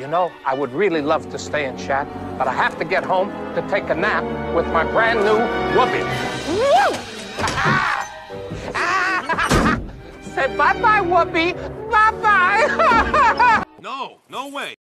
You know, I would really love to stay and chat, but I have to get home to take a nap with my brand new whoopee. Say bye-bye, whoopee. Bye-bye. No, no way.